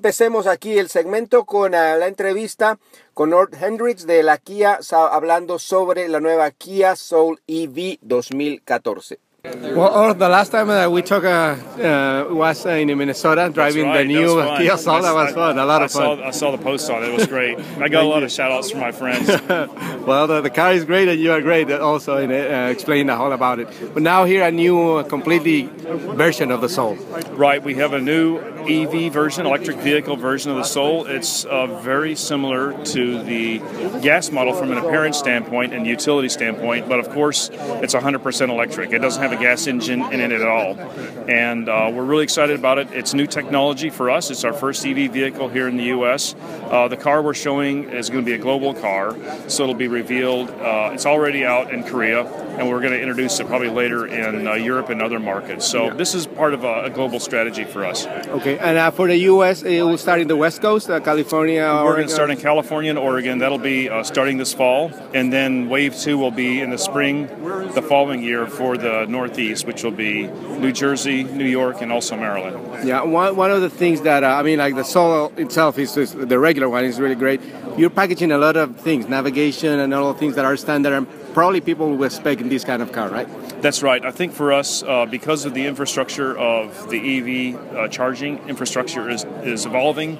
empecemos aquí el segmento con uh, la entrevista con Nord Hendricks de la Kia hablando sobre la nueva Kia Soul EV 2014. Well, the last time uh, we took uh, uh, was in Minnesota, driving right. the new Kia Soul. That was fun, a lot I of fun. Saw, I saw the post on it. It was great. I got a lot of shout outs from my friends. well, the, the, car is great, and you are great also in it, uh, explaining all about it. But now here a new, uh, completely version of the Soul. Right. We have a new EV version, electric vehicle version of the Soul. It's uh, very similar to the gas model from an appearance standpoint and utility standpoint, but of course, it's 100% electric. It doesn't have a gas engine in it at all. And uh, we're really excited about it. It's new technology for us. It's our first EV vehicle here in the U.S. Uh, the car we're showing is going to be a global car, so it'll be revealed. Uh, it's already out in Korea, and we're going to introduce it probably later in uh, Europe and other markets. So this is part of a, a, global strategy for us. Okay, and uh, for the U.S., it will start in the West Coast, uh, California. We're going to start in California and Oregon. That'll be starting this fall, and then Wave Two will be in the spring, the following year for the Northeast which will be New Jersey, New York, and also Maryland. Yeah, one, one of the things that, uh, I mean, like the Soul itself is, is, the regular one is really great. You're packaging a lot of things, navigation and all the things that are standard, and probably people will expect in this kind of car, right? That's right. I think for us, uh, because of the infrastructure of the EV uh, charging infrastructure is, is evolving,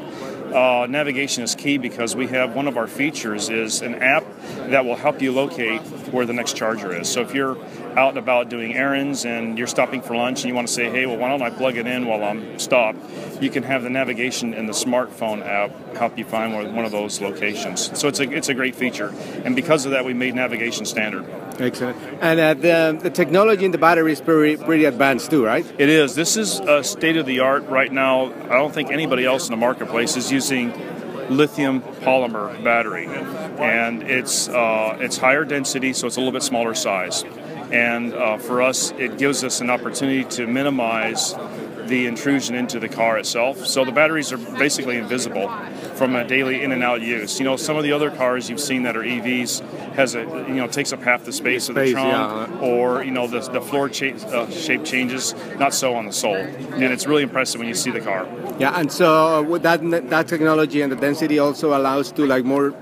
uh, navigation is key because we have one of our features is an app that will help you locate where the next charger is. So if you're out and about doing errands and you're stopping for lunch and you want to say, hey, well, why don't I plug it in while I'm stopped? You can have the navigation in the smartphone app help you find one of those locations. So it's a, it's a great feature. And because of that, we made navigation standard. Excellent. And uh, the, the technology in the battery is pretty, pretty advanced too, right? It is. This is a state of the art right now. I don't think anybody else in the marketplace is using lithium polymer battery, and it's uh, it's higher density, so it's a little bit smaller size. And uh, for us, it gives us an opportunity to minimize the intrusion into the car itself. So the batteries are basically invisible from a daily in and out use. You know, some of the other cars you've seen that are EVs has a you know takes up half the space, the of the trunk, yeah. or you know the, the floor cha- uh, shape changes. Not so on the Soul, and it's really impressive when you see the car. Yeah, and so with that that technology and the density also allows to like more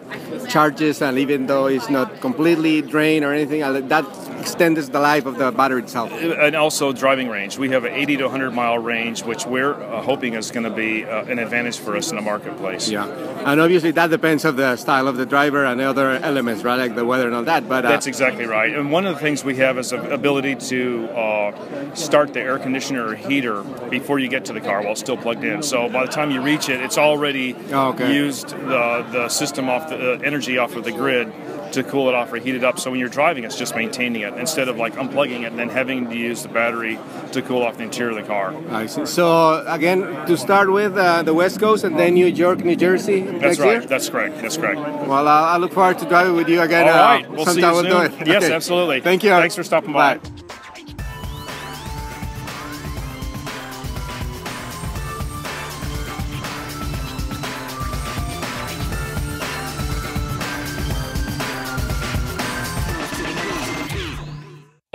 charges, and even though it's not completely drained or anything, uh, that extends the life of the battery itself. And also driving range. We have an 80 to 100 mile range, which we're uh, hoping is going to be uh, an advantage for us in the marketplace. Yeah, and obviously that depends of the style of the driver and the other elements, right, like the weather and all that. But uh, that's exactly right. And one of the things we have is the ability to uh, start the air conditioner or heater before you get to the car while still plugged in. So by the time you reach it, it's already oh, okay. used the the system off the uh, energy off of the grid to cool it off or heat it up. So when you're driving, it's just maintaining it instead of like unplugging it and then having to use the battery to cool off the interior of the car. I see. So again, to start with uh, the West Coast and then New York, New Jersey. That's right. Year? That's correct. That's correct. Well, I look forward to driving with you again. All right. Uh, we'll sometime see you we'll soon. do it. Yes, okay. absolutely. Thank you. Thanks for stopping by. Bye.